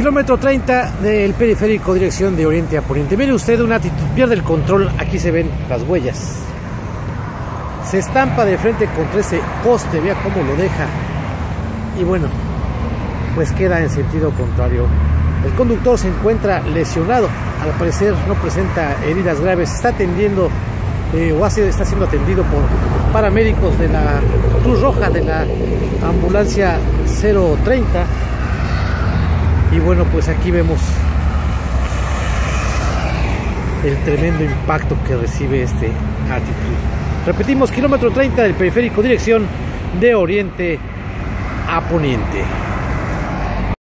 Kilómetro 30 del periférico dirección de oriente a poniente. Mire usted una actitud, pierde el control, aquí se ven las huellas. Se estampa de frente contra ese poste, vea cómo lo deja. Y bueno, pues queda en sentido contrario. El conductor se encuentra lesionado, al parecer no presenta heridas graves, está atendiendo eh, o hace, está siendo atendido por paramédicos de la Cruz Roja de la ambulancia 030 y bueno pues aquí vemos el tremendo impacto que recibe este actitud repetimos kilómetro 30 del periférico dirección de oriente a poniente